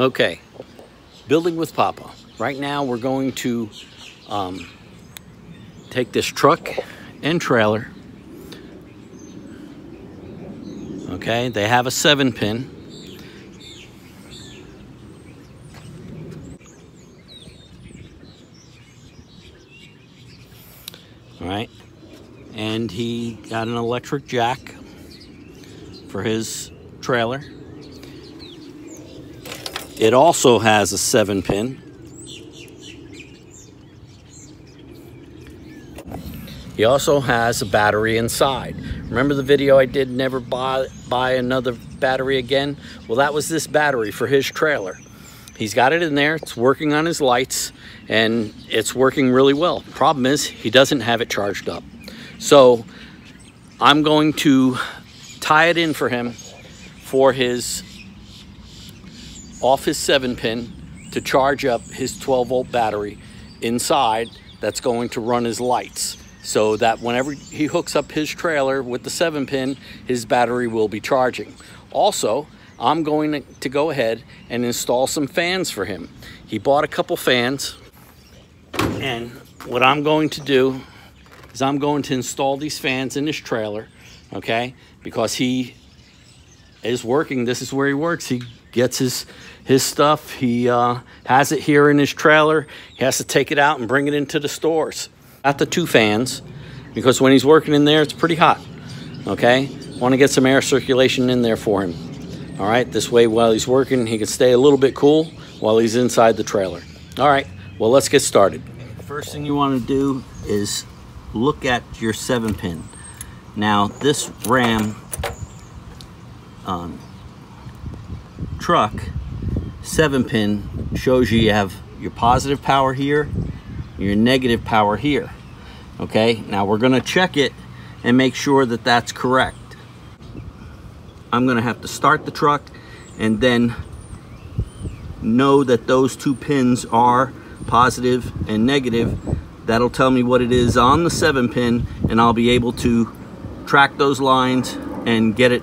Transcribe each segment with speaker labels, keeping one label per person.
Speaker 1: Okay, building with Papa. Right now we're going to um, take this truck and trailer. Okay, they have a seven pin. All right, and he got an electric jack for his trailer. It also has a seven pin. He also has a battery inside. Remember the video I did never buy, buy another battery again? Well, that was this battery for his trailer. He's got it in there, it's working on his lights, and it's working really well. Problem is, he doesn't have it charged up. So I'm going to tie it in for him for his off his 7 pin to charge up his 12 volt battery inside that's going to run his lights. So that whenever he hooks up his trailer with the 7 pin his battery will be charging. Also I'm going to go ahead and install some fans for him. He bought a couple fans and what I'm going to do is I'm going to install these fans in his trailer okay? Because he is working this is where he works he gets his his stuff. He uh, has it here in his trailer. He has to take it out and bring it into the stores. Got the two fans because when he's working in there, it's pretty hot. Okay, want to get some air circulation in there for him. All right, this way while he's working, he can stay a little bit cool while he's inside the trailer. All right, well, let's get started. First thing you want to do is look at your seven pin. Now, this Ram um, truck seven pin shows you you have your positive power here, your negative power here. Okay, now we're gonna check it and make sure that that's correct. I'm gonna have to start the truck and then know that those two pins are positive and negative. That'll tell me what it is on the seven pin and I'll be able to track those lines and get it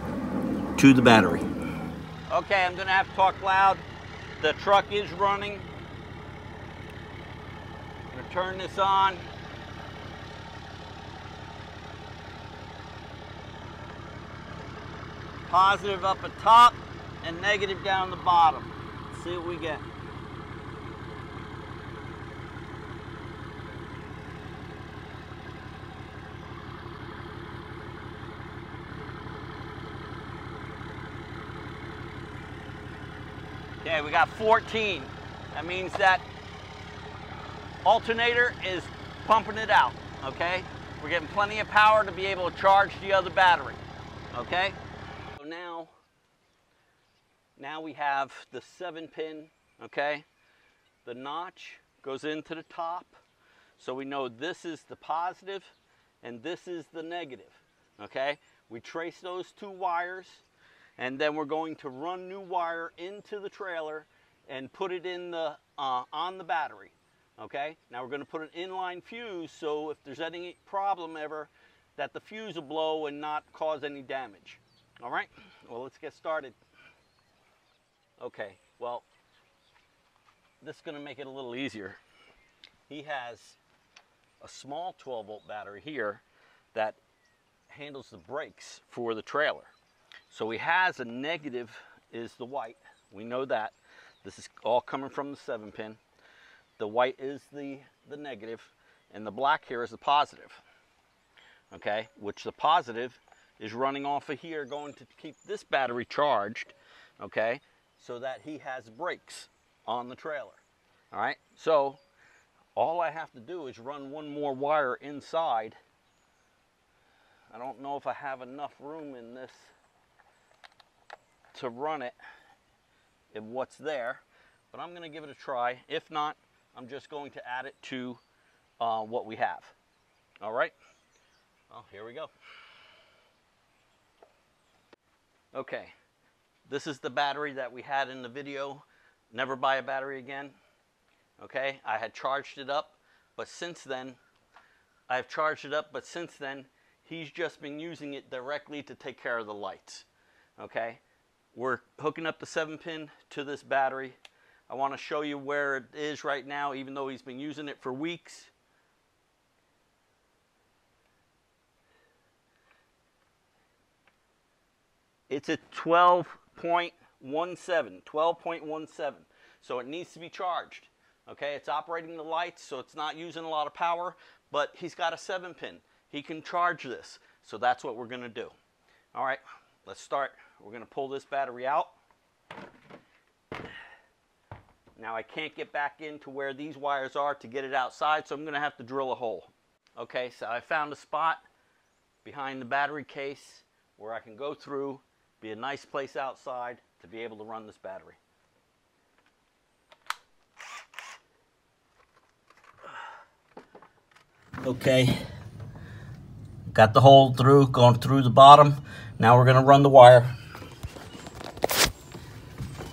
Speaker 1: to the battery. Okay, I'm gonna have to talk loud. The truck is running. I'm gonna turn this on. Positive up at top and negative down the bottom. Let's see what we get. Okay, we got 14. That means that alternator is pumping it out, okay? We're getting plenty of power to be able to charge the other battery, okay? So now, now we have the seven pin, okay? The notch goes into the top. So we know this is the positive and this is the negative, okay? We trace those two wires and then we're going to run new wire into the trailer and put it in the uh, on the battery okay? Now we're going to put an inline fuse so if there's any problem ever that the fuse will blow and not cause any damage. All right? Well let's get started. Okay well this is going to make it a little easier. He has a small 12 volt battery here that handles the brakes for the trailer so he has a negative is the white. We know that. This is all coming from the 7 pin. The white is the, the negative, and the black here is the positive. Okay, which the positive is running off of here going to keep this battery charged, okay, so that he has brakes on the trailer. All right, so all I have to do is run one more wire inside. I don't know if I have enough room in this to run it in what's there, but I'm going to give it a try. If not, I'm just going to add it to uh, what we have. All right, well, here we go. Okay, this is the battery that we had in the video, never buy a battery again. Okay, I had charged it up, but since then, I've charged it up, but since then, he's just been using it directly to take care of the lights. Okay, we're hooking up the seven pin to this battery. I want to show you where it is right now, even though he's been using it for weeks. It's at 12.17, 12.17. So it needs to be charged. Okay, it's operating the lights, so it's not using a lot of power, but he's got a seven pin. He can charge this. So that's what we're gonna do. All right, let's start. We're gonna pull this battery out. Now I can't get back into where these wires are to get it outside, so I'm gonna have to drill a hole. Okay, so I found a spot behind the battery case where I can go through, be a nice place outside to be able to run this battery. Okay, got the hole through, going through the bottom. Now we're gonna run the wire.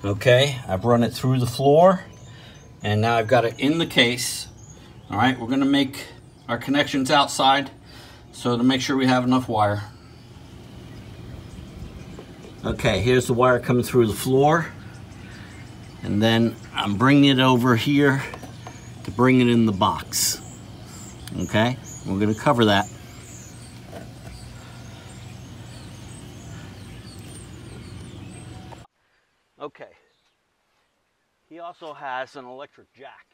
Speaker 1: Okay, I've run it through the floor and now I've got it in the case. All right, we're gonna make our connections outside so to make sure we have enough wire. Okay, here's the wire coming through the floor. And then I'm bringing it over here to bring it in the box. Okay, we're gonna cover that. Okay, he also has an electric jack.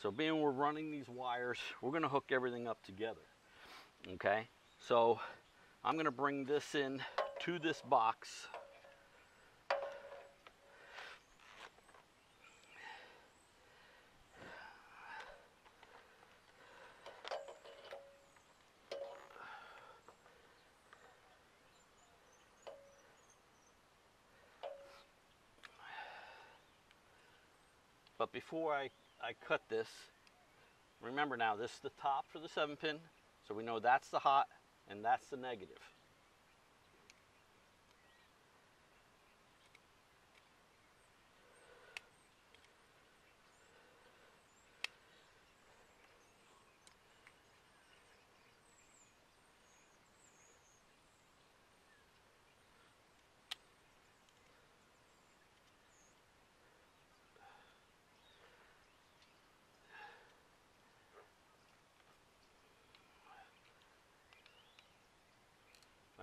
Speaker 1: So being we're running these wires, we're gonna hook everything up together. Okay, so I'm gonna bring this in to this box. But before I, I cut this, remember now, this is the top for the seven pin. So we know that's the hot and that's the negative.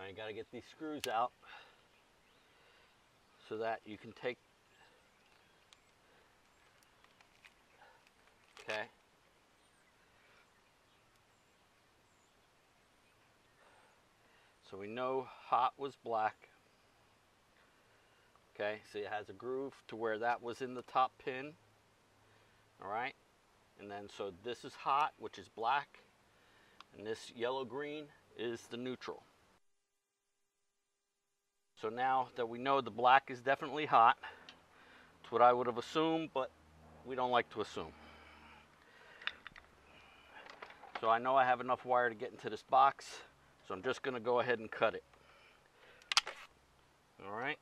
Speaker 1: I got to get these screws out so that you can take okay? So we know hot was black okay? See it has a groove to where that was in the top pin all right? And then so this is hot which is black and this yellow green is the neutral so now that we know the black is definitely hot, it's what I would have assumed, but we don't like to assume. So I know I have enough wire to get into this box, so I'm just gonna go ahead and cut it. All right.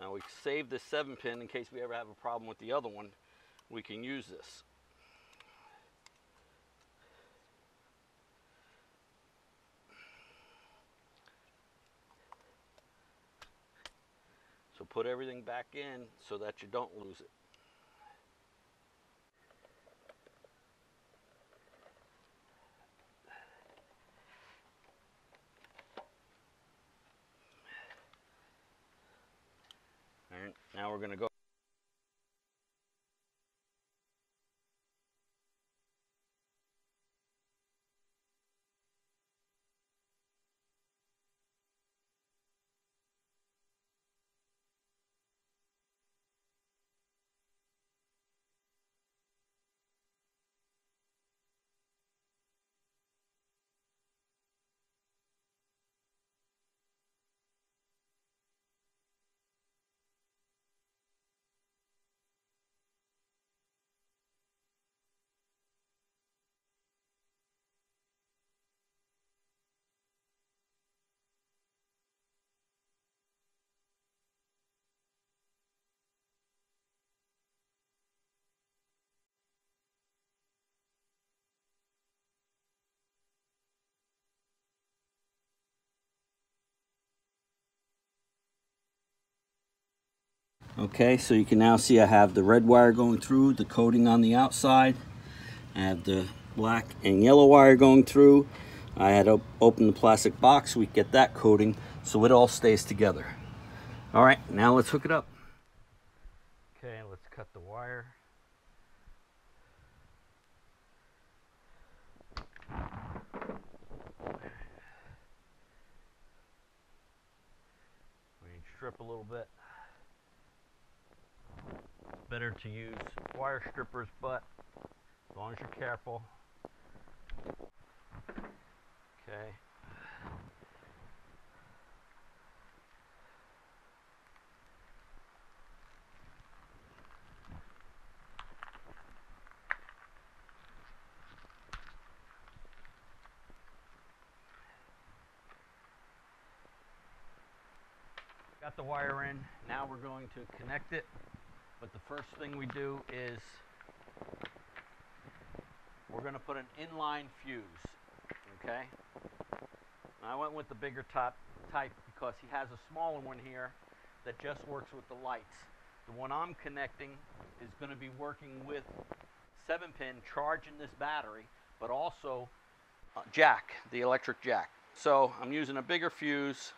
Speaker 1: Now we save this seven pin in case we ever have a problem with the other one. We can use this. Put everything back in so that you don't lose it. All right, now we're going to go Okay, so you can now see I have the red wire going through, the coating on the outside. I have the black and yellow wire going through. I had to open the plastic box, we get that coating so it all stays together. All right, now let's hook it up. Okay, let's cut the wire. We strip a little bit. Better to use wire strippers, but as long as you're careful. Okay. Got the wire in. Now we're going to connect it. But the first thing we do is we're going to put an inline fuse. Okay? I went with the bigger top type because he has a smaller one here that just works with the lights. The one I'm connecting is going to be working with 7 pin charging this battery, but also uh, jack, the electric jack. So I'm using a bigger fuse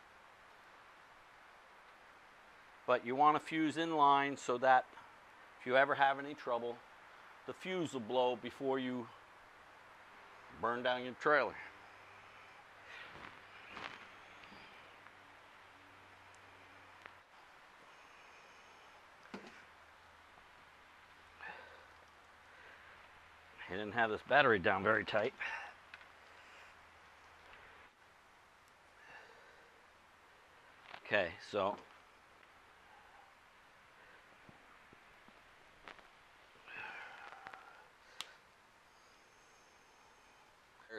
Speaker 1: but you want to fuse in line so that if you ever have any trouble, the fuse will blow before you burn down your trailer. He didn't have this battery down very tight. Okay, so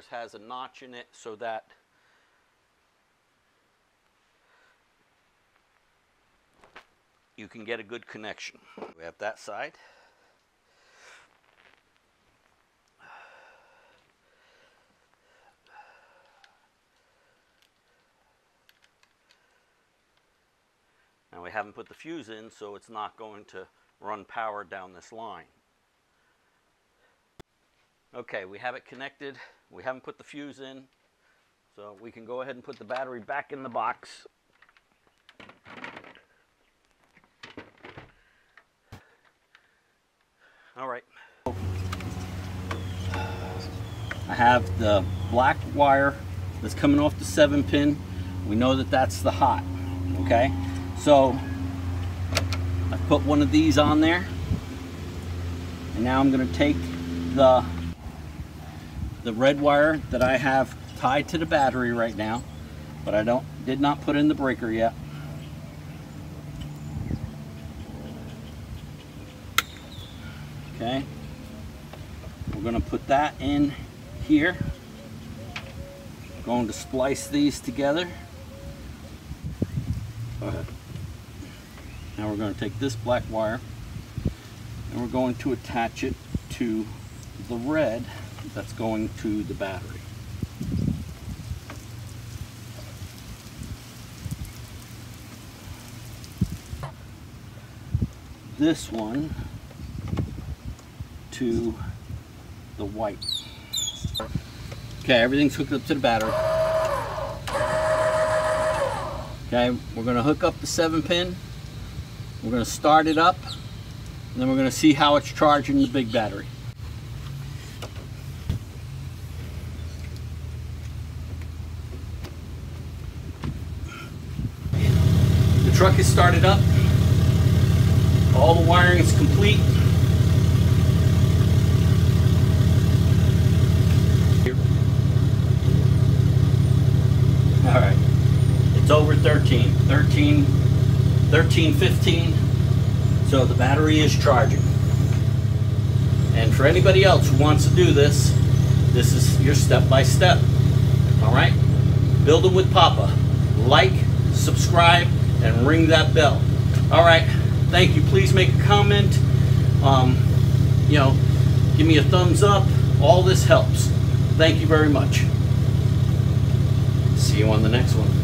Speaker 1: has a notch in it so that you can get a good connection. We have that side. Now we haven't put the fuse in so it's not going to run power down this line. Okay, we have it connected. We haven't put the fuse in, so we can go ahead and put the battery back in the box. All right. I have the black wire that's coming off the 7 pin. We know that that's the hot, okay? So I put one of these on there. And now I'm going to take the the red wire that I have tied to the battery right now, but I don't did not put in the breaker yet. Okay, we're going to put that in here. Going to splice these together. Now we're going to take this black wire and we're going to attach it to the red that's going to the battery. This one to the white. Okay, everything's hooked up to the battery. Okay, we're gonna hook up the seven pin. We're gonna start it up, and then we're gonna see how it's charging the big battery. Truck is started up. All the wiring is complete. All right, it's over 13, 13, 13, 15. So the battery is charging. And for anybody else who wants to do this, this is your step-by-step. -step. All right? Build it with Papa. Like, subscribe, and ring that bell. All right, thank you. Please make a comment. Um, you know, give me a thumbs up. All this helps. Thank you very much. See you on the next one.